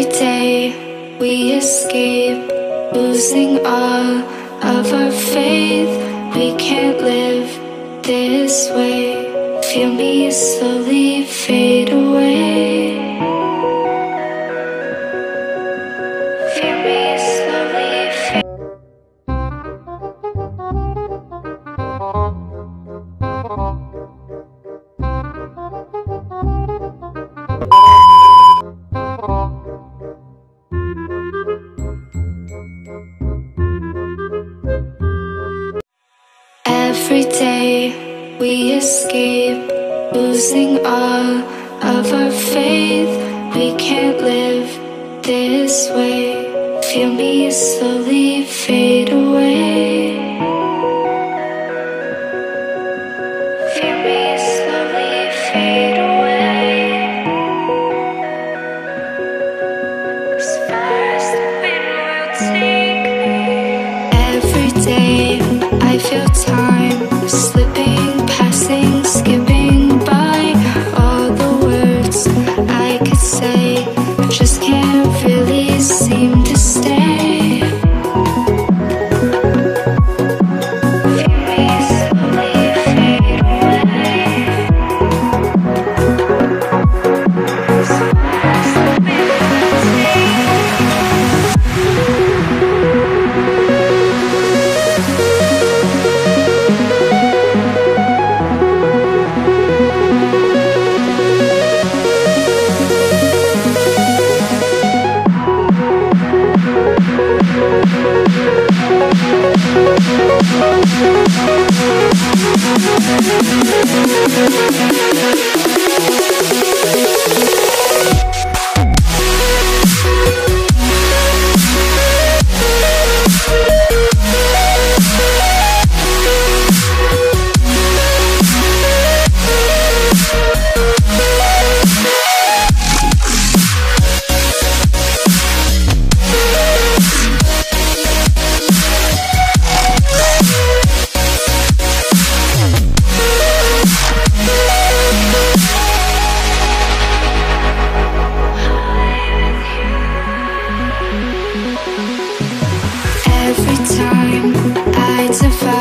Every day we escape, losing all of our faith. We can't live this way. Feel me slowly fade Every day we escape, losing all of our faith. We can't live this way. Feel me slowly fade away. Feel me slowly fade away. I divide all